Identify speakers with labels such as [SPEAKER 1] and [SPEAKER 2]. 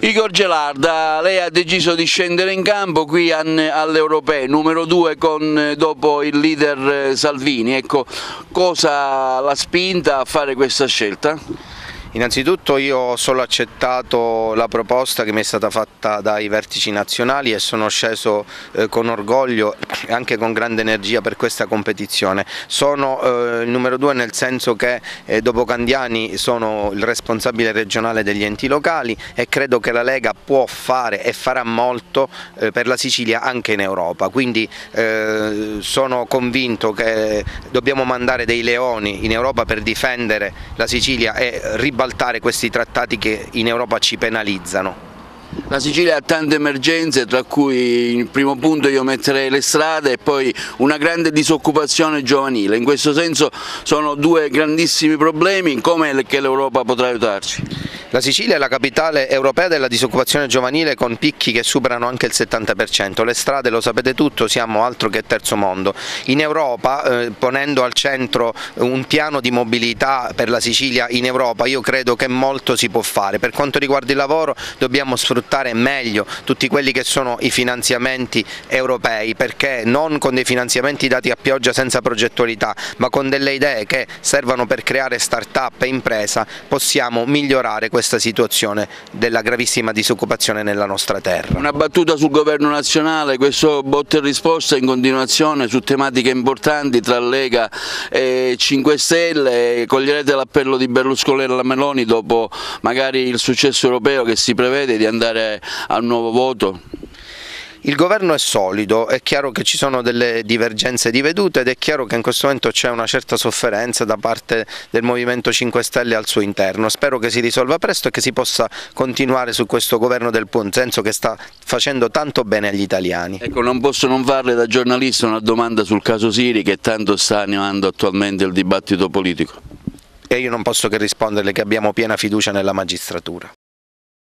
[SPEAKER 1] Igor Gelarda, lei ha deciso di scendere in campo qui alle europee, numero due con, dopo il leader eh, Salvini, ecco, cosa l'ha spinta a fare questa scelta?
[SPEAKER 2] Innanzitutto io ho solo accettato la proposta che mi è stata fatta dai vertici nazionali e sono sceso eh, con orgoglio e anche con grande energia per questa competizione. Sono eh, il numero due nel senso che eh, dopo Candiani sono il responsabile regionale degli enti locali e credo che la Lega può fare e farà molto per la Sicilia anche in Europa, quindi sono convinto che dobbiamo mandare dei leoni in Europa per difendere la Sicilia e ribaltare ribaltare questi trattati che in Europa ci penalizzano.
[SPEAKER 1] La Sicilia ha tante emergenze, tra cui il primo punto io metterei le strade e poi una grande disoccupazione giovanile. In questo senso sono due grandissimi problemi, come l'Europa potrà aiutarci?
[SPEAKER 2] La Sicilia è la capitale europea della disoccupazione giovanile con picchi che superano anche il 70%, le strade lo sapete tutto, siamo altro che terzo mondo. In Europa, eh, ponendo al centro un piano di mobilità per la Sicilia in Europa, io credo che molto si può fare. Per quanto riguarda il lavoro dobbiamo sfruttare meglio tutti quelli che sono i finanziamenti europei, perché non con dei finanziamenti dati a pioggia senza progettualità, ma con delle idee che servano per creare start-up e impresa, possiamo migliorare questa situazione della gravissima disoccupazione nella nostra terra.
[SPEAKER 1] Una battuta sul governo nazionale, questo botte e risposta in continuazione su tematiche importanti tra Lega e 5 Stelle, coglierete l'appello di Berlusconi e la Meloni dopo magari il successo europeo che si prevede di andare al nuovo voto?
[SPEAKER 2] Il governo è solido, è chiaro che ci sono delle divergenze di vedute ed è chiaro che in questo momento c'è una certa sofferenza da parte del Movimento 5 Stelle al suo interno. Spero che si risolva presto e che si possa continuare su questo governo del senso che sta facendo tanto bene agli italiani.
[SPEAKER 1] Ecco, non posso non farle da giornalista una domanda sul caso Siri che tanto sta animando attualmente il dibattito politico.
[SPEAKER 2] E io non posso che risponderle che abbiamo piena fiducia nella magistratura.